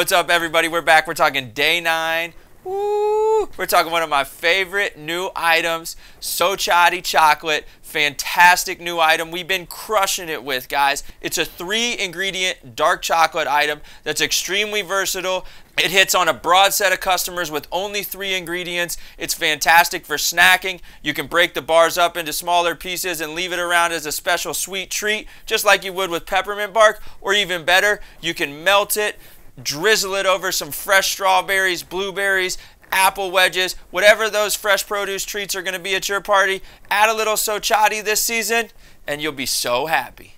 What's up, everybody? We're back. We're talking day nine. Woo! We're talking one of my favorite new items, SoChatti chocolate. Fantastic new item. We've been crushing it with, guys. It's a three ingredient dark chocolate item that's extremely versatile. It hits on a broad set of customers with only three ingredients. It's fantastic for snacking. You can break the bars up into smaller pieces and leave it around as a special sweet treat, just like you would with peppermint bark, or even better, you can melt it, drizzle it over some fresh strawberries, blueberries, apple wedges, whatever those fresh produce treats are going to be at your party. Add a little SoChatti this season, and you'll be so happy.